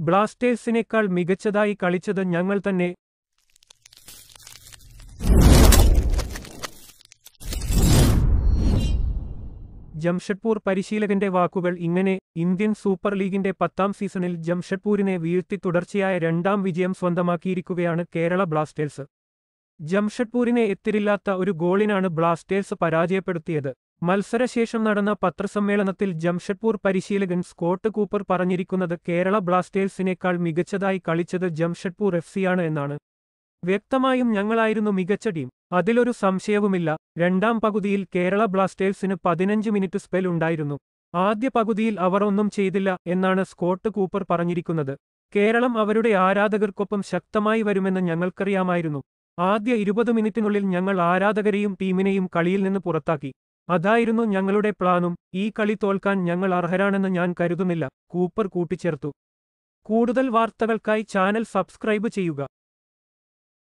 ബ്ലാസ്റ്റേഴ്സിനേക്കാൾ മികച്ചതായി കളിച്ചത് ഞങ്ങൾ തന്നെ. ജംഷഡ്പൂർ പരിശീലകന്റെ വാക്കുകൾ ഇങ്ങനെ ഇന്ത്യൻ സൂപ്പർ ലീഗിന്റെ പത്താം സീസണിൽ ജംഷഡ്പൂരിനെ വീഴ്ത്തി തുടർച്ചയായ രണ്ടാം വിജയം സ്വന്തമാക്കിയിരിക്കുകയാണ് കേരള ബ്ലാസ്റ്റേഴ്സ്. ജംഷഡ്പൂരിനെ എത്തിരില്ലാത്ത ഒരു ഗോളിനാണ് ബ്ലാസ്റ്റേഴ്സ് പരാജയപ്പെടുത്തിയത്. മത്സരശേഷം നടന്ന പത്രസമ്മേളനത്തിൽ ജംഷഡ്പൂർ പരിശീലകൻ സ്കോട്ട് കൂപ്പർ പറഞ്ഞിരിക്കുന്നത് കേരള ബ്ലാസ്റ്റേഴ്സിനേക്കാൾ മികച്ചതായി കളിച്ചത് ജംഷഡ്പൂർ എഫ് സിയാണ് എന്നാണ്. വ്യക്തമായും ഞങ്ങളായിരുന്നു മികച്ച ടീം. അതിലൊരു സംശയവുമില്ല. രണ്ടാം പകുതിയിൽ കേരള ബ്ലാസ്റ്റേഴ്സിന് പതിനഞ്ച് മിനിറ്റ് സ്പെൽ ഉണ്ടായിരുന്നു. ആദ്യ പകുതിയിൽ അവർ ഒന്നും ചെയ്തില്ല എന്നാണ് സ്കോട്ട് കൂപ്പർ പറഞ്ഞിരിക്കുന്നത്. കേരളം അവരുടെ ആരാധകർക്കൊപ്പം ശക്തമായി വരുമെന്ന് ഞങ്ങൾക്കറിയാമായിരുന്നു. ആദ്യ ഇരുപത് മിനിറ്റിനുള്ളിൽ ഞങ്ങൾ ആരാധകരെയും ടീമിനെയും കളിയിൽ നിന്ന് പുറത്താക്കി. അതായിരുന്നു ഞങ്ങളുടെ പ്ലാനും. ഈ കളി തോൽക്കാൻ ഞങ്ങൾ അർഹരാണെന്ന് ഞാൻ കരുതുന്നില്ല. കൂപ്പർ കൂട്ടിച്ചേർത്തു. കൂടുതൽ വാർത്തകൾക്കായി ചാനൽ സബ്സ്ക്രൈബ് ചെയ്യുക.